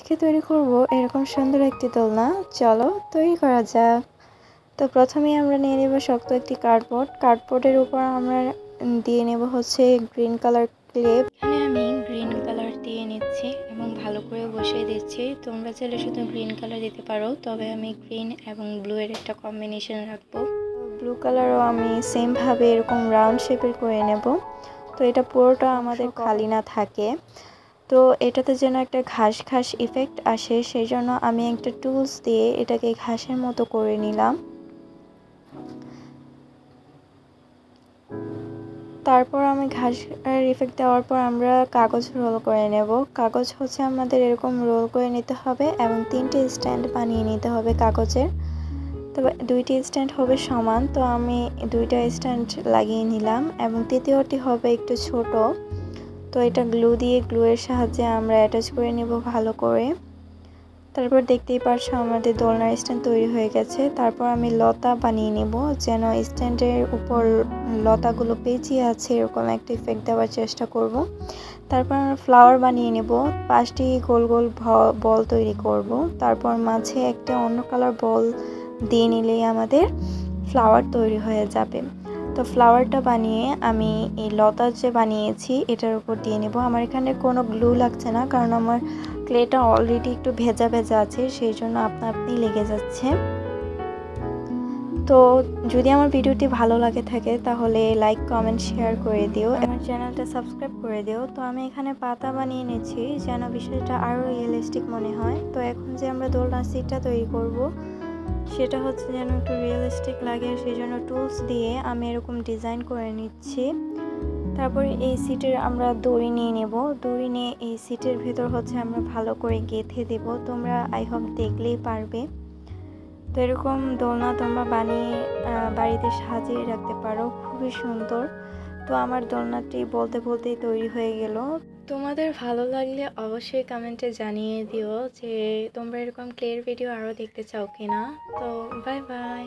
আজকে তৈরি করব এরকম সুন্দর একটি দোলনা। চলো তৈরি করা যাক। তো প্রথমেই আমরা নিয়ে নেব শক্ত একটি কার্ডবোর্ড। কার্ডবোর্ডের উপর আমরা দিয়ে নেব হচ্ছে গ্রিন কালার ক্লেপ। এখানে আমি গ্রিন কালার দিয়ে নিচ্ছি এবং ভালো করে বসিয়ে দিচ্ছি। তোমরা চাইলে শুধু গ্রিন কালার দিতে পারো তবে আমি গ্রিন এবং ব্লু এর একটা কম্বিনেশন রাখব। ব্লু কালারও আমি সেমভাবে এরকম রাউন্ড শেপের করে নেব। তো এটা পুরোটা আমাদের খালি না থাকে। তো এটাতে যেন একটা ঘাস ঘাস ইফেক্ট আসে সেই জন্য আমি একটা টুলস দিয়ে এটাকে ঘাসের মতো করে নিলাম। তারপর আমি ঘাস ইফেক্ট দেওয়ার পর আমরা কাগজ রোল করে নেব। কাগজ হচ্ছে আমাদের এরকম রোল করে নিতে হবে এবং তিনটি স্ট্যান্ড বানিয়ে নিতে হবে কাগজের। তবে দুইটি স্ট্যান্ড হবে সমান, তো আমি দুইটা স্ট্যান্ড লাগিয়ে নিলাম এবং তৃতীয়টি হবে একটু ছোট। তো এটা গ্লু দিয়ে গ্লুয়ের সাহায্যে আমরা অ্যাটাচ করে নেব ভালো করে। তারপর দেখতেই পারছ আমাদের দোলনার স্ট্যান্ড তৈরি হয়ে গেছে। তারপর আমি লতা বানিয়ে নেব যেন স্ট্যান্ডের উপর লতাগুলো পেঁচিয়ে আছে, এরকম একটা ইফেক্ট দেওয়ার চেষ্টা করব। তারপর আমরা ফ্লাওয়ার বানিয়ে নেব, পাঁচটি গোল গোল বল তৈরি করব। তারপর মাঝে একটা অন্য কালার বল দিয়ে নিলেই আমাদের ফ্লাওয়ার তৈরি হয়ে যাবে। তো ফ্লাওয়ারটা বানিয়ে আমি এই লতা যে বানিয়েছি, এটার উপর দিয়ে নেব। আমার এখানে কোনো গ্লু লাগছে না, কারণ আমার ক্লেটা অলরেডি একটু ভেজা ভেজা আছে, সেই জন্য আপনা আপনি লেগে যাচ্ছে। তো যদি আমার ভিডিওটি ভালো লাগে থাকে, তাহলে লাইক কমেন্ট শেয়ার করে দিও। আমার চ্যানেলটা সাবস্ক্রাইব করে দিও। তো আমি এখানে পাতা বানিয়ে নিয়েছি যেন বিষয়টা আরও রিয়েলিস্টিক মনে হয়। তো এখন যে আমরা দোলনা সিটটা তৈরি করব সেটা হচ্ছে যেন একটু রিয়েলিস্টিক লাগে, সেই জন্য টুলস দিয়ে আমি এরকম ডিজাইন করে নিচ্ছি। তারপরে এই সিটের আমরা দড়ি নিয়ে নেব। দড়ি নিয়ে এই সিটের ভেতর হচ্ছে আমরা ভালো করে গেঁথে দেব। তোমরা আই হোপ দেখলেই পারবে। তো এরকম দোলনা তোমরা বানিয়ে বাড়িতে সাজিয়ে রাখতে পারো। খুবই সুন্দর। তো আমার দোলনাটি বলতে বলতেই তৈরি হয়ে গেল। তোমাদের ভালো লাগলে অবশ্যই কমেন্টে জানিয়ে দিও যে তোমরা এরকম ক্লিয়ার ভিডিও আরও দেখতে চাও কিনা। তো বাই বাই